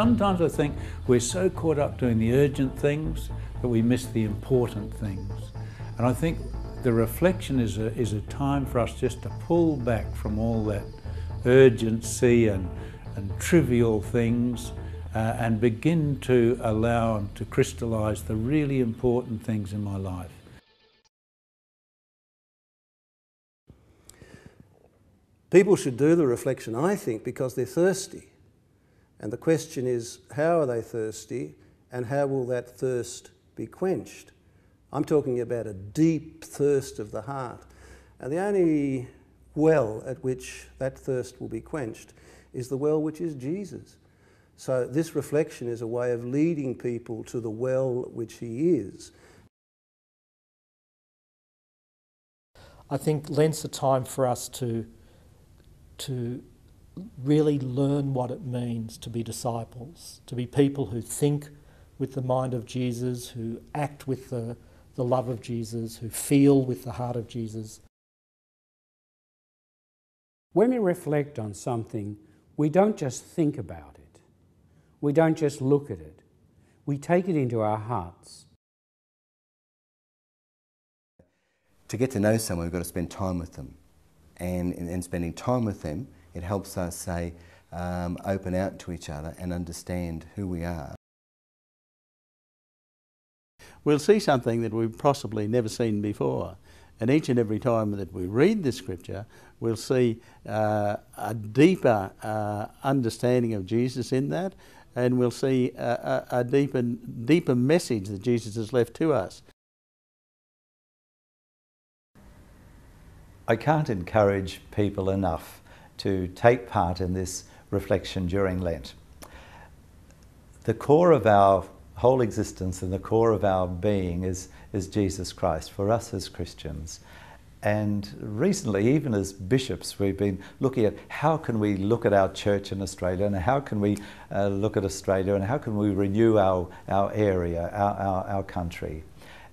Sometimes I think we're so caught up doing the urgent things that we miss the important things. And I think the reflection is a, is a time for us just to pull back from all that urgency and, and trivial things uh, and begin to allow and to crystallise the really important things in my life. People should do the reflection, I think, because they're thirsty. And the question is, how are they thirsty and how will that thirst be quenched? I'm talking about a deep thirst of the heart. And the only well at which that thirst will be quenched is the well which is Jesus. So this reflection is a way of leading people to the well which he is. I think Lent's a time for us to, to really learn what it means to be disciples, to be people who think with the mind of Jesus, who act with the the love of Jesus, who feel with the heart of Jesus. When we reflect on something, we don't just think about it, we don't just look at it, we take it into our hearts. To get to know someone, we've got to spend time with them. And in spending time with them, it helps us, say, um, open out to each other and understand who we are we'll see something that we've possibly never seen before. And each and every time that we read the scripture, we'll see uh, a deeper uh, understanding of Jesus in that, and we'll see a, a, a deeper, deeper message that Jesus has left to us. I can't encourage people enough to take part in this reflection during Lent. The core of our whole existence and the core of our being is, is Jesus Christ for us as Christians. And recently, even as bishops, we've been looking at how can we look at our church in Australia and how can we uh, look at Australia and how can we renew our, our area, our, our, our country.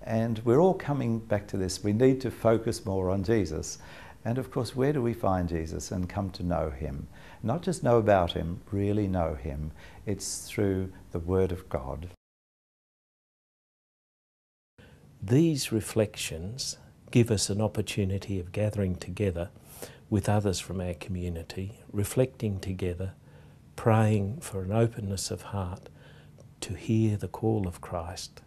And we're all coming back to this. We need to focus more on Jesus. And of course, where do we find Jesus and come to know him? Not just know about him, really know him. It's through the Word of God. These reflections give us an opportunity of gathering together with others from our community, reflecting together, praying for an openness of heart to hear the call of Christ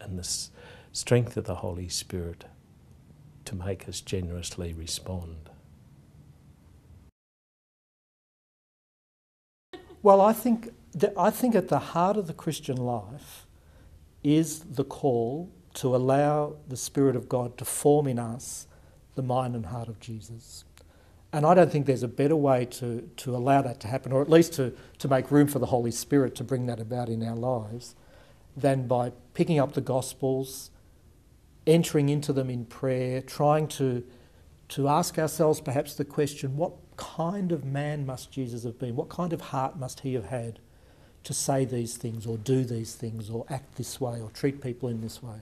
and the strength of the Holy Spirit to make us generously respond. Well, I think, that, I think at the heart of the Christian life is the call to allow the Spirit of God to form in us the mind and heart of Jesus. And I don't think there's a better way to, to allow that to happen, or at least to, to make room for the Holy Spirit to bring that about in our lives, than by picking up the Gospels, entering into them in prayer, trying to, to ask ourselves perhaps the question what kind of man must Jesus have been? What kind of heart must he have had to say these things, or do these things, or act this way, or treat people in this way?